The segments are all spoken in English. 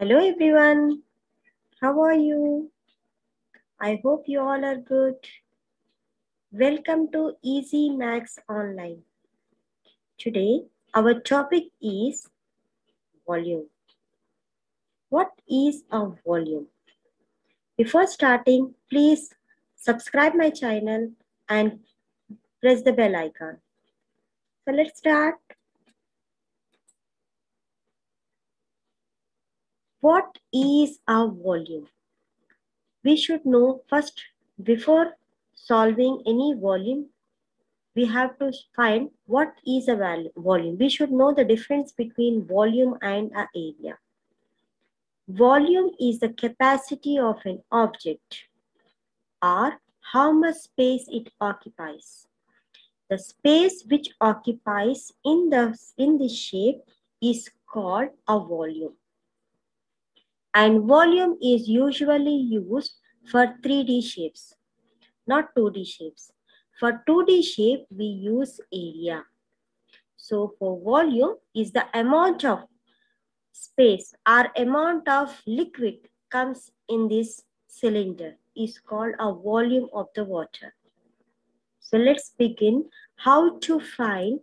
Hello everyone. How are you? I hope you all are good. Welcome to Easy Maths Online. Today our topic is volume. What is a volume? Before starting, please subscribe my channel and press the bell icon. So let's start. What is a volume? We should know first, before solving any volume, we have to find what is a volume. We should know the difference between volume and a area. Volume is the capacity of an object or how much space it occupies. The space which occupies in the in this shape is called a volume and volume is usually used for 3D shapes, not 2D shapes. For 2D shape, we use area. So for volume is the amount of space or amount of liquid comes in this cylinder is called a volume of the water. So let's begin how to find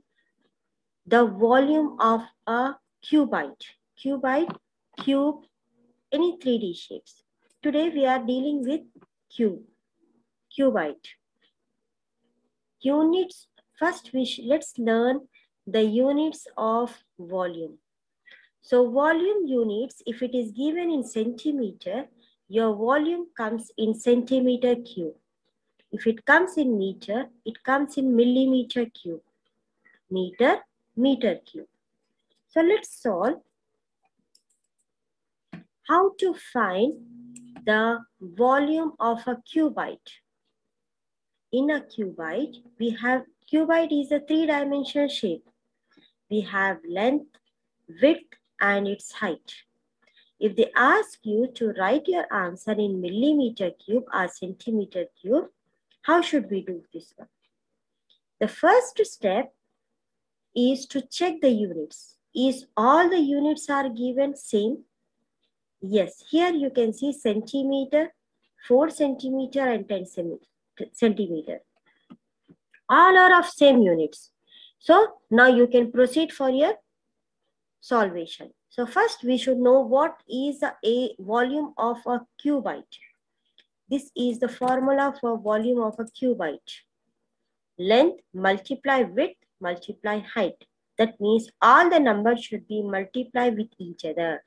the volume of a cuboid. Cuboid, cube any 3D shapes. Today we are dealing with cube, cuboid. Units, first we let's learn the units of volume. So volume units, if it is given in centimeter, your volume comes in centimeter cube. If it comes in meter, it comes in millimeter cube. Meter, meter cube. So let's solve how to find the volume of a cuboid. In a cuboid, we have, cuboid is a three-dimensional shape. We have length, width, and its height. If they ask you to write your answer in millimeter cube or centimeter cube, how should we do this one? The first step is to check the units. Is all the units are given same? Yes, here you can see centimeter, 4 centimeter and 10 centimeter. All are of same units. So now you can proceed for your solvation. So first we should know what is a volume of a cuboid. This is the formula for volume of a cuboid. Length multiply width multiply height. That means all the numbers should be multiplied with each other.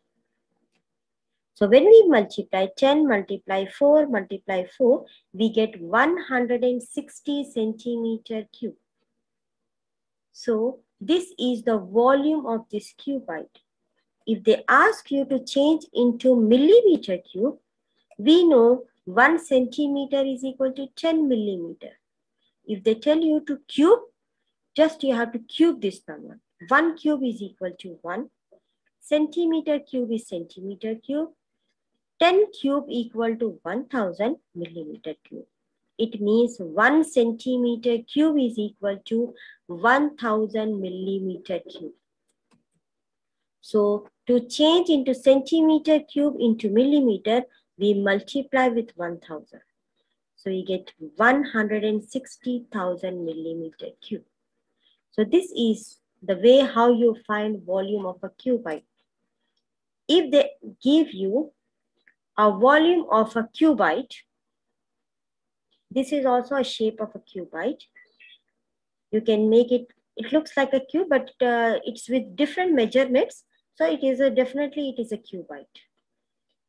So when we multiply 10 multiply 4 multiply 4, we get 160 centimeter cube. So this is the volume of this cuboid. If they ask you to change into millimeter cube, we know 1 centimeter is equal to 10 millimeter. If they tell you to cube, just you have to cube this number. 1 cube is equal to 1. Centimeter cube is centimeter cube. 10 cube equal to 1000 millimeter cube. It means 1 centimeter cube is equal to 1000 millimeter cube. So to change into centimeter cube into millimeter, we multiply with 1000. So we get 160,000 millimeter cube. So this is the way how you find volume of a cube. If they give you a volume of a cuboid. This is also a shape of a cuboid. You can make it, it looks like a cube, but uh, it's with different measurements. So it is a, definitely it is a cuboid.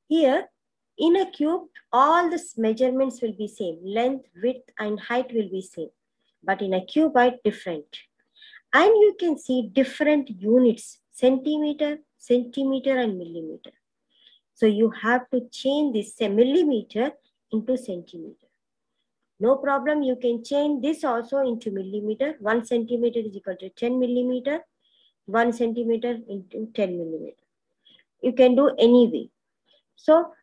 Here, in a cube, all the measurements will be same. Length, width, and height will be same. But in a cuboid, different. And you can see different units, centimeter, centimeter, and millimeter. So you have to change this millimeter into centimeter. No problem, you can change this also into millimeter. One centimeter is equal to 10 millimeter. One centimeter into 10 millimeter. You can do any way. So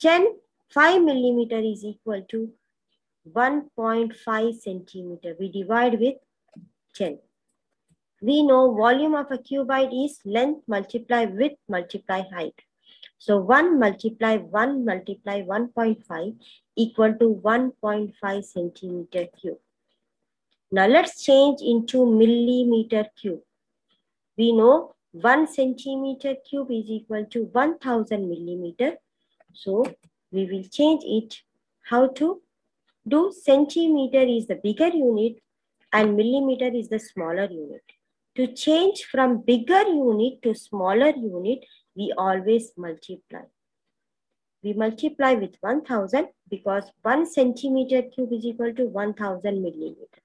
10, 5 millimeter is equal to 1.5 centimeter. We divide with 10. We know volume of a cuboid is length multiply width multiply height. So 1 multiply 1 multiply 1.5 equal to 1.5 centimeter cube. Now let's change into millimeter cube. We know 1 centimeter cube is equal to 1000 millimeter. So we will change it. How to do? Centimeter is the bigger unit and millimeter is the smaller unit. To change from bigger unit to smaller unit, we always multiply. We multiply with 1000 because 1 centimeter cube is equal to 1000 millimeter.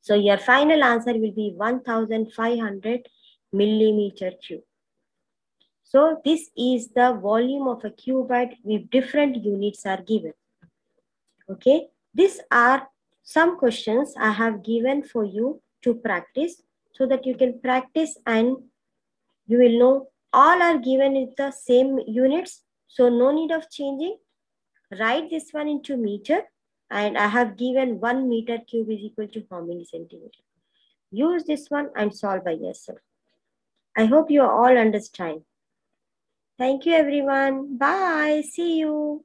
So your final answer will be 1500 millimeter cube. So this is the volume of a cuboid with different units are given. Okay, these are some questions I have given for you to practice so that you can practice and you will know all are given in the same units. So no need of changing. Write this one into meter and I have given one meter cube is equal to how many centimeter. Use this one and solve by yourself. I hope you all understand. Thank you everyone. Bye. See you.